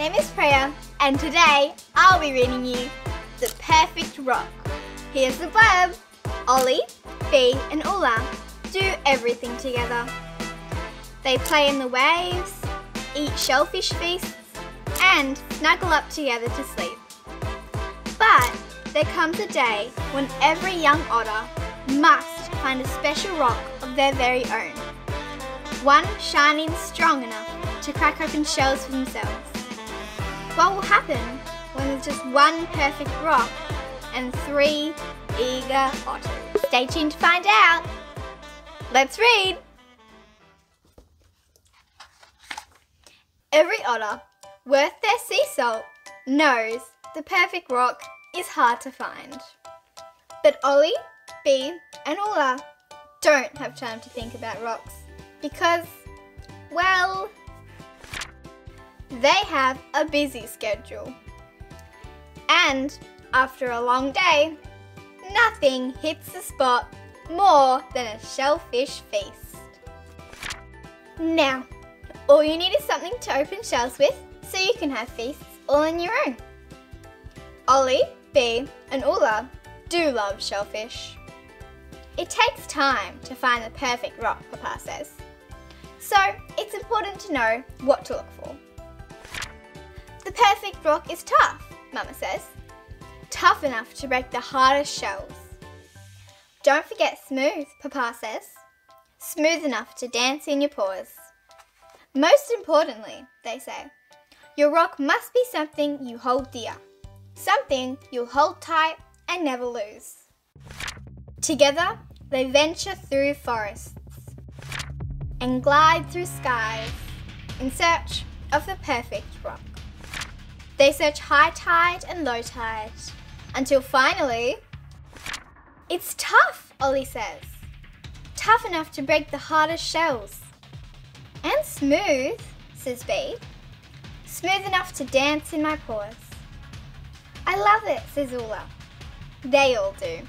name is Priya, and today I'll be reading you The Perfect Rock. Here's the blurb. Ollie, Bea and Ula do everything together. They play in the waves, eat shellfish feasts, and snuggle up together to sleep. But there comes a day when every young otter must find a special rock of their very own. One shining strong enough to crack open shells for themselves. What will happen when there's just one perfect rock and three eager otters? Stay tuned to find out. Let's read. Every otter worth their sea salt knows the perfect rock is hard to find. But Ollie, Bea and Ula don't have time to think about rocks because, they have a busy schedule. And after a long day, nothing hits the spot more than a shellfish feast. Now, all you need is something to open shells with so you can have feasts all on your own. Ollie, Bea and Ula do love shellfish. It takes time to find the perfect rock, Papa says. So it's important to know what to look for. Perfect rock is tough, Mama says. Tough enough to break the hardest shells. Don't forget smooth, Papa says. Smooth enough to dance in your paws. Most importantly, they say, your rock must be something you hold dear. Something you'll hold tight and never lose. Together, they venture through forests and glide through skies in search of the perfect rock. They search high tide and low tide until finally, it's tough, Ollie says. Tough enough to break the hardest shells. And smooth, says Bea. Smooth enough to dance in my paws. I love it, says Ula. They all do.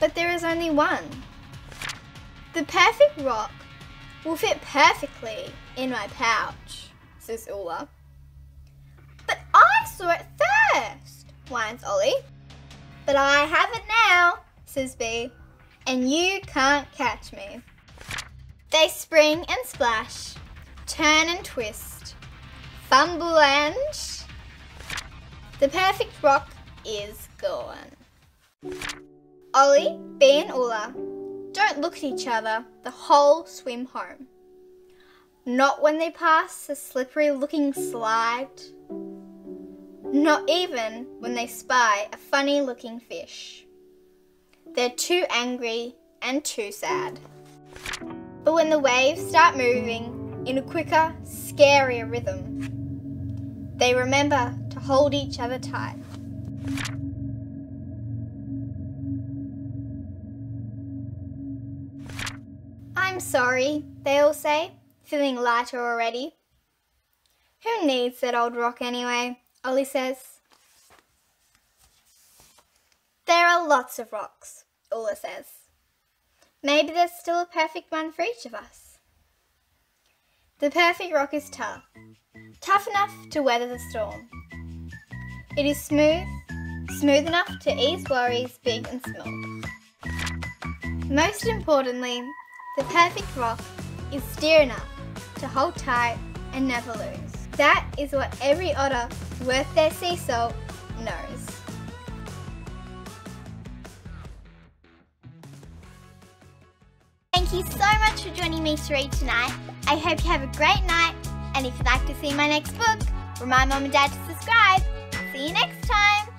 But there is only one. The perfect rock will fit perfectly in my pouch, says Ula. Saw it first, whines Ollie. But I have it now, says Bea, and you can't catch me. They spring and splash, turn and twist, fumble and... The perfect rock is gone. Ollie, Bea and Ula don't look at each other the whole swim home. Not when they pass a slippery looking slide. Not even when they spy a funny looking fish. They're too angry and too sad. But when the waves start moving in a quicker, scarier rhythm, they remember to hold each other tight. I'm sorry, they all say, feeling lighter already. Who needs that old rock anyway? Ollie says. There are lots of rocks, Ula says. Maybe there's still a perfect one for each of us. The perfect rock is tough, tough enough to weather the storm. It is smooth, smooth enough to ease worries big and small. Most importantly, the perfect rock is steer enough to hold tight and never lose. That is what every otter worth their sea salt knows. Thank you so much for joining me to read tonight. I hope you have a great night and if you'd like to see my next book, remind mom and dad to subscribe. See you next time.